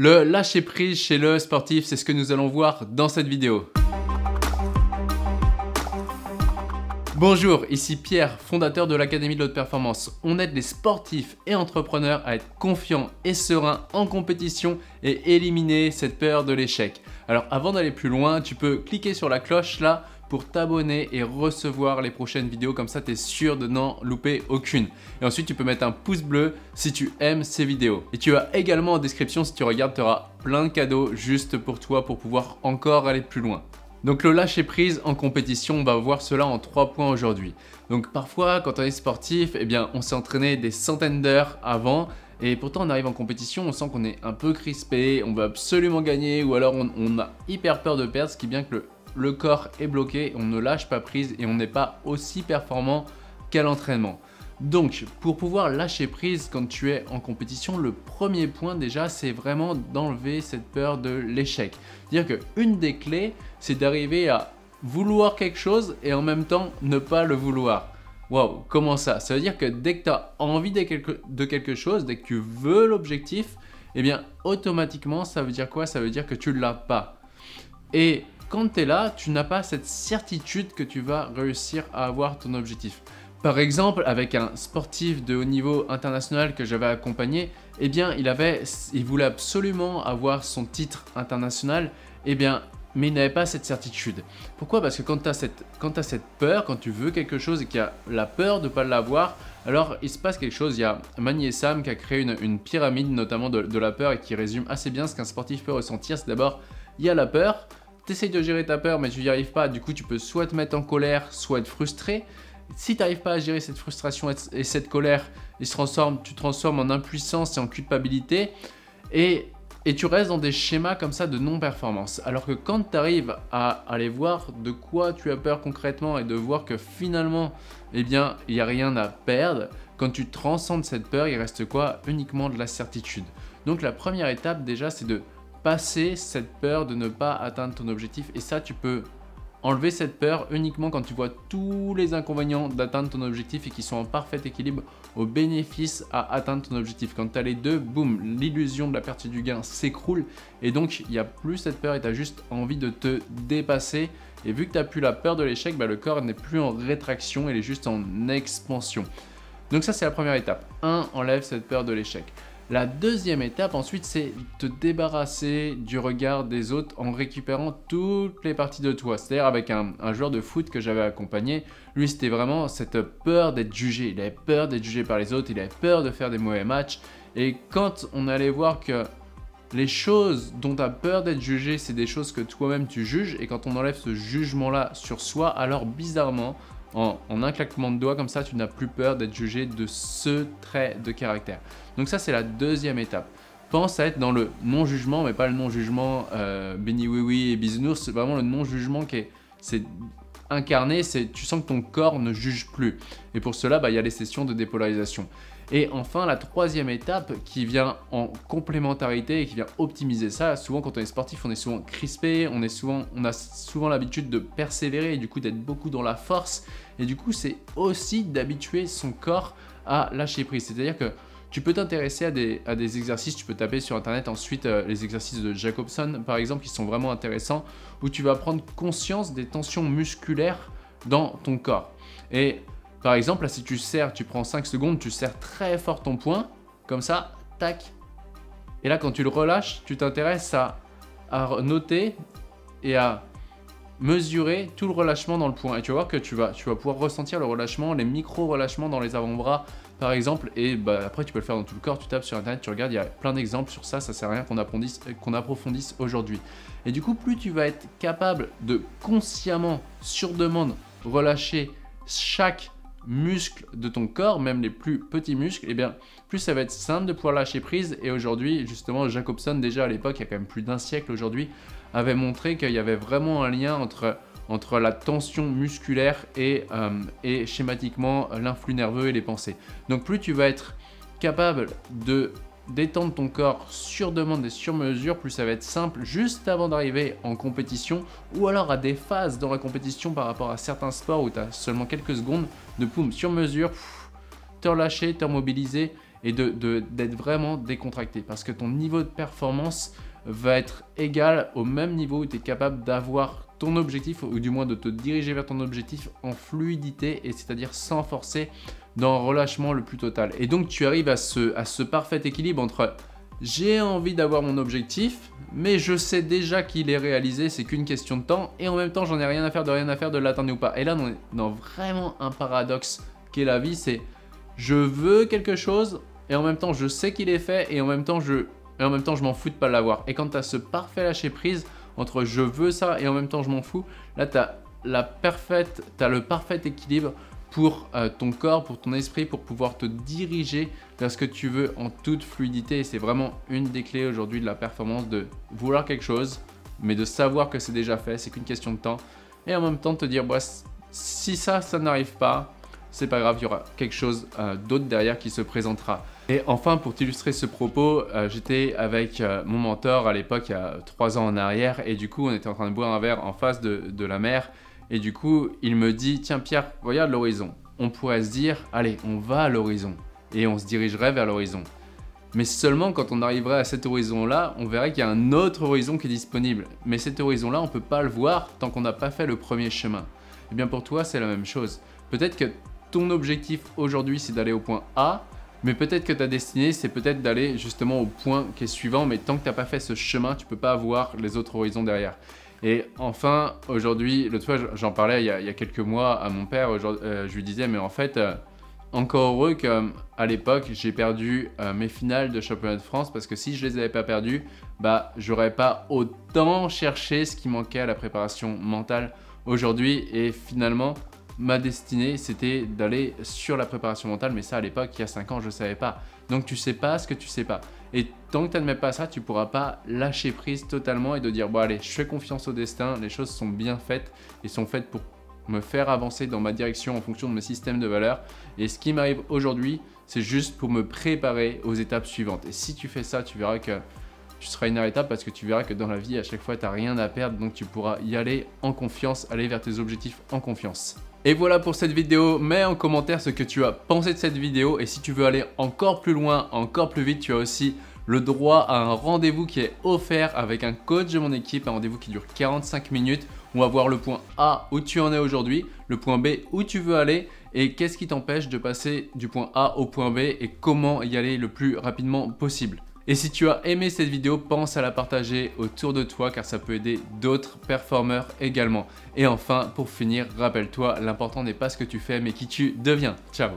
Le lâcher prise chez le sportif, c'est ce que nous allons voir dans cette vidéo. Bonjour, ici Pierre, fondateur de l'Académie de l'Haute Performance. On aide les sportifs et entrepreneurs à être confiants et sereins en compétition et éliminer cette peur de l'échec. Alors avant d'aller plus loin, tu peux cliquer sur la cloche là pour t'abonner et recevoir les prochaines vidéos, comme ça tu es sûr de n'en louper aucune. Et ensuite tu peux mettre un pouce bleu si tu aimes ces vidéos. Et tu as également en description, si tu regardes, tu auras plein de cadeaux juste pour toi pour pouvoir encore aller plus loin. Donc le lâcher prise en compétition, on va voir cela en trois points aujourd'hui. Donc parfois quand on est sportif, eh bien on s'est entraîné des centaines d'heures avant et pourtant on arrive en compétition, on sent qu'on est un peu crispé, on veut absolument gagner ou alors on, a hyper peur de perdre, ce qui est que le, le corps est bloqué, on ne lâche pas prise et on n'est pas aussi performant qu'à l'entraînement. Donc, pour pouvoir lâcher prise quand tu es en compétition, le premier point déjà, c'est vraiment d'enlever cette peur de l'échec. Dire que une des clés, c'est d'arriver à vouloir quelque chose et en même temps ne pas le vouloir. Waouh, comment ça? Ça veut dire que dès que tu as envie de quelque, chose, dès que tu veux l'objectif, eh bien automatiquement ça veut dire quoi? Ça veut dire que tu ne l'as pas. Et quand tu es là, tu n'as pas cette certitude que tu vas réussir à avoir ton objectif. Par exemple, avec un sportif de haut niveau international que j'avais accompagné, eh bien, il, avait, il voulait absolument avoir son titre international, eh bien, mais il n'avait pas cette certitude. Pourquoi? Parce que quand tu as, cette, peur, quand tu veux quelque chose et qu'il y a la peur de ne pas l'avoir, alors il se passe quelque chose. Il y a Mani Sam qui a créé une, pyramide notamment de, de, la peur et qui résume assez bien ce qu'un sportif peut ressentir. C'est d'abord, il y a la peur, tu essayes de gérer ta peur mais tu n'y arrives pas, du coup tu peux soit te mettre en colère, soit être frustré. Si tu n'arrives pas à gérer cette frustration et cette colère, il se transforme, tu transformes en impuissance et en culpabilité. Et, et tu restes dans des schémas comme ça de non-performance. Alors que quand tu arrives à aller voir de quoi tu as peur concrètement et de voir que finalement, eh bien, il n'y a rien à perdre, quand tu transcendes cette peur, il reste quoi? Uniquement de la certitude. Donc la première étape déjà, c'est de passer cette peur de ne pas atteindre ton objectif. Et ça, tu peux Enlever cette peur uniquement quand tu vois tous les inconvénients d'atteindre ton objectif et qui sont en parfait équilibre au bénéfice à atteindre ton objectif. Quand tu as les deux, boum, l'illusion de la perte du gain s'écroule et donc il n'y a plus cette peur et tu as juste envie de te dépasser. Et vu que tu n'as plus la peur de l'échec, bah, le corps n'est plus en rétraction, il est juste en expansion. Donc ça c'est la première étape. 1. Enlève cette peur de l'échec. La deuxième étape ensuite, c'est te débarrasser du regard des autres en récupérant toutes les parties de toi. C'est-à-dire avec un, joueur de foot que j'avais accompagné, lui c'était vraiment cette peur d'être jugé. Il avait peur d'être jugé par les autres, il avait peur de faire des mauvais matchs. Et quand on allait voir que les choses dont tu as peur d'être jugé, c'est des choses que toi-même tu juges. Et quand on enlève ce jugement-là sur soi, alors bizarrement, en, un claquement de doigts comme ça, tu n'as plus peur d'être jugé de ce trait de caractère. Donc ça, c'est la deuxième étape. Pense à être dans le non-jugement, mais pas le non-jugement euh, béni oui oui et bisounours, c'est vraiment le non-jugement qui est, incarné, tu sens que ton corps ne juge plus. Et pour cela, bah, il y a les sessions de dépolarisation. Et enfin, la troisième étape qui vient en complémentarité et qui vient optimiser ça. Souvent, quand on est sportif, on est souvent crispé, on, est souvent, on a souvent l'habitude de persévérer et du coup d'être beaucoup dans la force. Et du coup, c'est aussi d'habituer son corps à lâcher prise. C'est-à-dire que tu peux t'intéresser à des, exercices, tu peux taper sur internet ensuite euh, les exercices de Jacobson par exemple qui sont vraiment intéressants où tu vas prendre conscience des tensions musculaires dans ton corps. Et par exemple, là, si tu serres, tu prends 5 secondes, tu serres très fort ton poing, comme ça, tac. Et là, quand tu le relâches, tu t'intéresses à, noter et à mesurer tout le relâchement dans le poing. Et tu vas voir que tu vas, pouvoir ressentir le relâchement, les micro-relâchements dans les avant-bras, par exemple. Et bah, après, tu peux le faire dans tout le corps. Tu tapes sur Internet, tu regardes, il y a plein d'exemples sur ça. Ça sert à rien qu'on approfondisse aujourd'hui. Et du coup, plus tu vas être capable de consciemment, sur demande, relâcher chaque muscles de ton corps, même les plus petits muscles, eh bien plus ça va être simple de pouvoir lâcher prise. Et aujourd'hui, justement, Jacobson, déjà à l'époque, il y a quand même plus d'un siècle aujourd'hui, avait montré qu'il y avait vraiment un lien entre, entre la tension musculaire et, euh, et schématiquement l'influx nerveux et les pensées. Donc plus tu vas être capable de d'étendre ton corps sur demande et sur mesure, plus ça va être simple juste avant d'arriver en compétition ou alors à des phases dans la compétition par rapport à certains sports où tu as seulement quelques secondes de poum sur mesure, te relâcher, te remobiliser et d'être vraiment décontracté. Parce que ton niveau de performance va être égal au même niveau où tu es capable d'avoir ton objectif ou du moins de te diriger vers ton objectif en fluidité et c'est-à-dire sans forcer dans un relâchement le plus total. Et donc tu arrives à ce, à ce parfait équilibre entre j'ai envie d'avoir mon objectif, mais je sais déjà qu'il est réalisé, c'est qu'une question de temps, et en même temps j'en ai rien à faire de rien à faire de l'atteindre ou pas. Et là on est dans vraiment un paradoxe qui est la vie, c'est je veux quelque chose, et en même temps je sais qu'il est fait, et en même temps je, et en même temps je m'en fous de pas l'avoir. Et quand tu as ce parfait lâcher prise entre je veux ça et en même temps je m'en fous, là tu as la parfaite, le parfait équilibre pour euh, ton corps, pour ton esprit, pour pouvoir te diriger vers ce que tu veux en toute fluidité. C'est vraiment une des clés aujourd'hui de la performance, de vouloir quelque chose, mais de savoir que c'est déjà fait, c'est qu'une question de temps. Et en même temps te dire, bah, si ça, ça n'arrive pas, c'est pas grave, il y aura quelque chose euh, d'autre derrière qui se présentera. Et enfin, pour t'illustrer ce propos, euh, j'étais avec mon mentor à l'époque, il y a trois ans en arrière, et du coup, on était en train de boire un verre en face de, de la mer. Et du coup, il me dit Tiens, Pierre, regarde l'horizon. On pourrait se dire Allez, on va à l'horizon. Et on se dirigerait vers l'horizon. Mais seulement quand on arriverait à cet horizon-là, on verrait qu'il y a un autre horizon qui est disponible. Mais cet horizon-là, on ne peut pas le voir tant qu'on n'a pas fait le premier chemin. Et eh bien pour toi, c'est la même chose. Peut-être que ton objectif aujourd'hui, c'est d'aller au point A, mais peut-être que ta destinée, c'est peut-être d'aller justement au point qui est suivant, mais tant que tu n'as pas fait ce chemin, tu ne peux pas voir les autres horizons derrière. Et enfin, aujourd'hui, l'autre fois, j'en parlais il y, a, quelques mois à mon père, euh, je lui disais, mais en fait, euh, encore heureux qu'à l'époque, j'ai perdu euh, mes finales de championnat de France, parce que si je les avais pas perdues, bah, j'aurais pas autant cherché ce qui manquait à la préparation mentale aujourd'hui. Et finalement, ma destinée, c'était d'aller sur la préparation mentale, mais ça, à l'époque, il y a 5 ans, je ne savais pas. Donc, tu sais pas ce que tu sais pas. Et tant que tu n'admets pas ça, tu pourras pas lâcher prise totalement et de dire bon allez, je fais confiance au destin, les choses sont bien faites et sont faites pour me faire avancer dans ma direction en fonction de mes systèmes de valeurs. Et ce qui m'arrive aujourd'hui, c'est juste pour me préparer aux étapes suivantes. Et si tu fais ça, tu verras que tu seras inarrêtable parce que tu verras que dans la vie, à chaque fois, tu n'as rien à perdre. Donc tu pourras y aller en confiance, aller vers tes objectifs en confiance. Et voilà pour cette vidéo, mets en commentaire ce que tu as pensé de cette vidéo et si tu veux aller encore plus loin, encore plus vite, tu as aussi le droit à un rendez-vous qui est offert avec un coach de mon équipe, un rendez-vous qui dure 45 minutes. On va voir le point A où tu en es aujourd'hui, le point B où tu veux aller et qu'est-ce qui t'empêche de passer du point A au point B et comment y aller le plus rapidement possible. Et si tu as aimé cette vidéo, pense à la partager autour de toi car ça peut aider d'autres performeurs également. Et enfin, pour finir, rappelle-toi, l'important n'est pas ce que tu fais mais qui tu deviens. Ciao